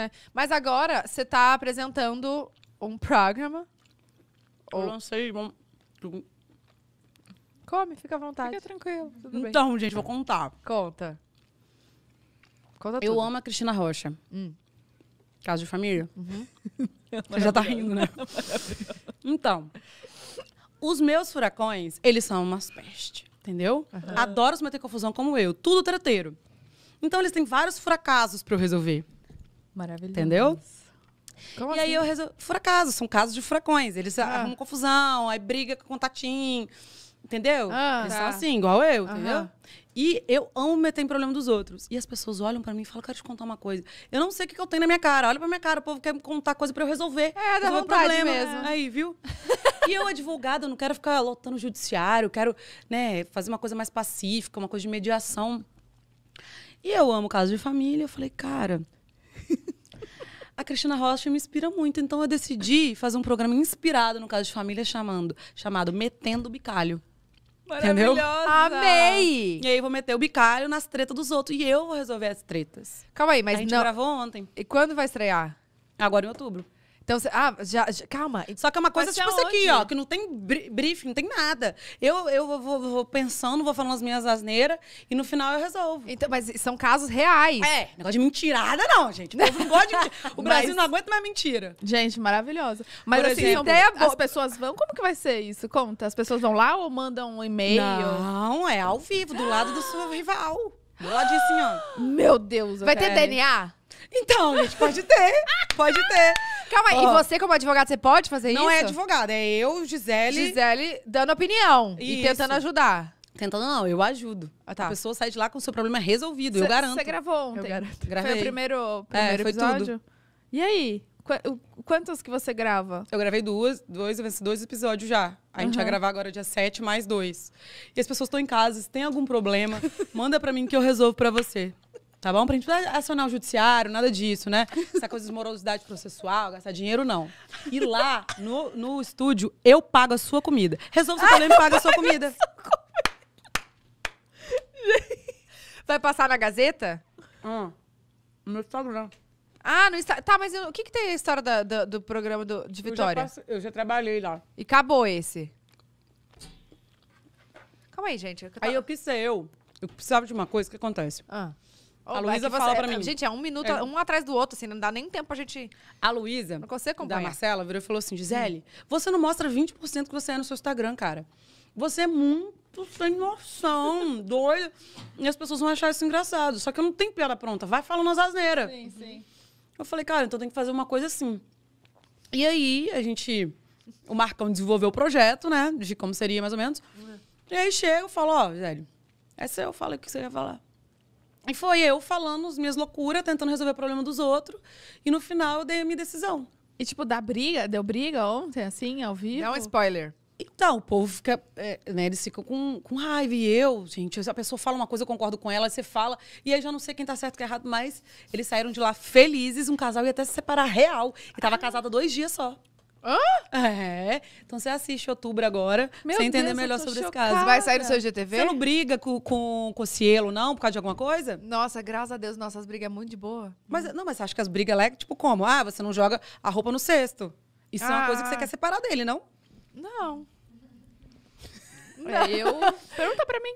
É, Mas agora você tá apresentando um programa. Eu Ou- lancei. Bom... Come, fica à vontade. Fica tranquilo. Tudo bem. Então, gente, vou contar. Conta. Conta Eu tudo. amo a Cristina Rocha. Hum. Caso de família. Uhum. Você já tá rindo, né? então, os meus furacões, eles são umas pestes, entendeu? Adoro se meter confusão como eu. Tudo treteiro. Então, eles têm vários fracassos pra eu resolver. Maravilhoso. Entendeu? Como e aí assim? eu resolvo. Fracassos, são casos de furacões. Eles Ah. arrumam confusão, aí briga com o contatinho. Entendeu? Ah, eles tá. são assim, igual eu, entendeu? E eu amo meter em problema dos outros. E as pessoas olham pra mim e falam, quero te contar uma coisa. Eu não sei o que que eu tenho na minha cara. Olha pra minha cara, o povo quer me contar coisa pra eu resolver. É, dá resolver vontade problema. mesmo. Aí, viu? e eu, advogada, eu não quero ficar lotando o judiciário, quero né, fazer uma coisa mais pacífica, uma coisa de mediação. E eu amo caso de família. Eu falei, cara, Cristina Rocha me inspira muito. Então eu decidi fazer um programa inspirado no caso de família chamando, chamado Metendo Bicalho. Entendeu? Maravilhosa. Amei! E aí eu vou meter o bicalho nas tretas dos outros. E eu vou resolver as tretas. Calma aí, a mas gente não. gravou ontem. E quando vai estrear? Agora em outubro. Então, você... ah, já, já- calma. Só que é uma coisa tipo isso aqui, ó. Que não tem bri- briefing, não tem nada. Eu, eu vou, vou- vou pensando, vou falando as minhas asneiras. E no final eu resolvo. Então, mas são casos reais. É, negócio de mentirada não, gente. O povo não gosta de mentira. O Brasil Mas- não aguenta mais mentira. Gente, maravilhosa. Mas Por assim, exemplo, ideia boa. as pessoas vão. Como que vai ser isso? Conta. As pessoas vão lá ou mandam um e-mail? Não, é ao vivo, do lado do seu rival. Do lado assim, ó. Meu Deus. eu Vai ter quero. DNA? Então, gente, pode ter. Pode ter. Calma aí, Ó. e você, como advogado, você pode fazer Não isso? é advogada, é eu, Gisele. Gisele dando opinião e Isso. tentando ajudar. Tentando, não, eu ajudo. Ah, tá. A pessoa sai de lá com o seu problema resolvido, eu Cê- garanto. Você gravou ontem. Eu garanto. Gravei. Foi o primeiro, primeiro foi episódio? E aí? Quantos que você grava? Eu gravei duas, dois, dois episódios já. A gente vai gravar agora dia 7 mais dois. E as pessoas estão em casa, se tem algum problema, manda pra mim que eu resolvo pra você. Tá bom? Pra gente não acionar o judiciário, nada disso, né? Essa coisa de morosidade processual, gastar dinheiro, não. E lá, no, no estúdio, eu pago a sua comida. Resolve seu problema e paga a sua comida. Vai passar na Gazeta? Hum. No Instagram. Ah, no Instagram. Tá, mas eu- o que, que tem a história da- da- do programa do- de Eu já, Vitória? eu já trabalhei lá. E acabou esse. Calma aí, gente. eu Aí eu quis ser eu. Eu precisava de uma coisa, o que acontece? Ah. A Oh, Luísa é que fala você- pra mim. Gente, é um minuto, É. um atrás do outro, assim, não dá nem tempo pra gente. A Luísa, da. Marcela, virou e falou assim: Gisele, você não mostra 20% que você é no seu Instagram, cara. Você é muito sem noção, doido. E as pessoas vão achar isso engraçado. Só que eu não tenho piada pronta. Vai falando as asneiras. Sim, sim. Eu falei, cara, então tem que fazer uma coisa assim. E aí, a gente. O Marcão desenvolveu o projeto, né? De como seria mais ou menos. E aí chega e falo, ó, Gisele, essa eu falei o que você ia falar. E foi eu falando as minhas loucuras, tentando resolver o problema dos outros. E no final eu dei a minha decisão. E tipo, dá briga? Deu briga ontem, assim, ao vivo? Dá um spoiler. Então, o povo fica, é, né, eles ficam com, com raiva. E eu, gente, se a pessoa fala uma coisa, eu concordo com ela, você fala, e aí já não sei quem tá certo e quem é errado, mas eles saíram de lá felizes, um casal ia até se separar real. E tava casada dois dias só. Hã? É. Então você assiste outubro agora, Meu pra você entender Deus, eu melhor sobre esse chocada. caso. Vai sair no seu GTV? Você não briga com, com, com o Cielo, não, por causa de alguma coisa? Nossa, graças a Deus, nossas brigas é muito de boa. Mas, não, mas você acha que as brigas lá é tipo como? Ah, você não joga a roupa no cesto. Isso é uma coisa que você Ah. quer separar dele, não? Não. É, eu... Pergunta pra mim.